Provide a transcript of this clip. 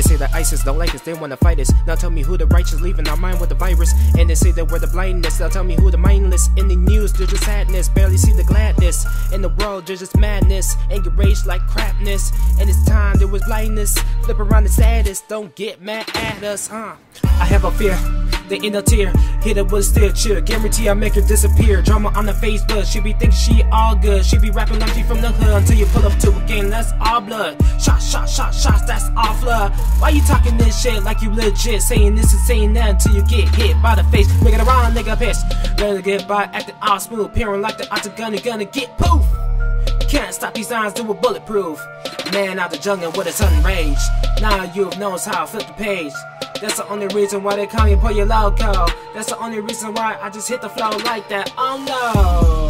They say that ISIS don't like us, they wanna fight us. Now tell me who the righteous leaving our mind with the virus. And they say that we're the blindness. Now tell me who the mindless. In the news, there's just sadness. Barely see the gladness. In the world, there's just madness. Anger rage like crapness. And it's time there was blindness. Flip around the saddest. Don't get mad at us, huh? I have a fear. They end a tear, hit it with a still chill. Guarantee I make her disappear. Drama on the Facebook, she be thinking she all good. She be rapping like she from the hood until you pull up to a game. That's all blood. Shots, shots, shots, shots, that's all flood. Why you talking this shit like you legit? Saying this and saying that until you get hit by the face. Make it around, nigga, piss. To get by, acting all smooth. Peering like the octagon, gonna get poof. Can't stop these lines, do a bulletproof. Man out the jungle with a sudden rage. Now you've knows how I flip the page. That's the only reason why they call you Pollo Loco. That's the only reason why I just hit the flow like that. Oh no.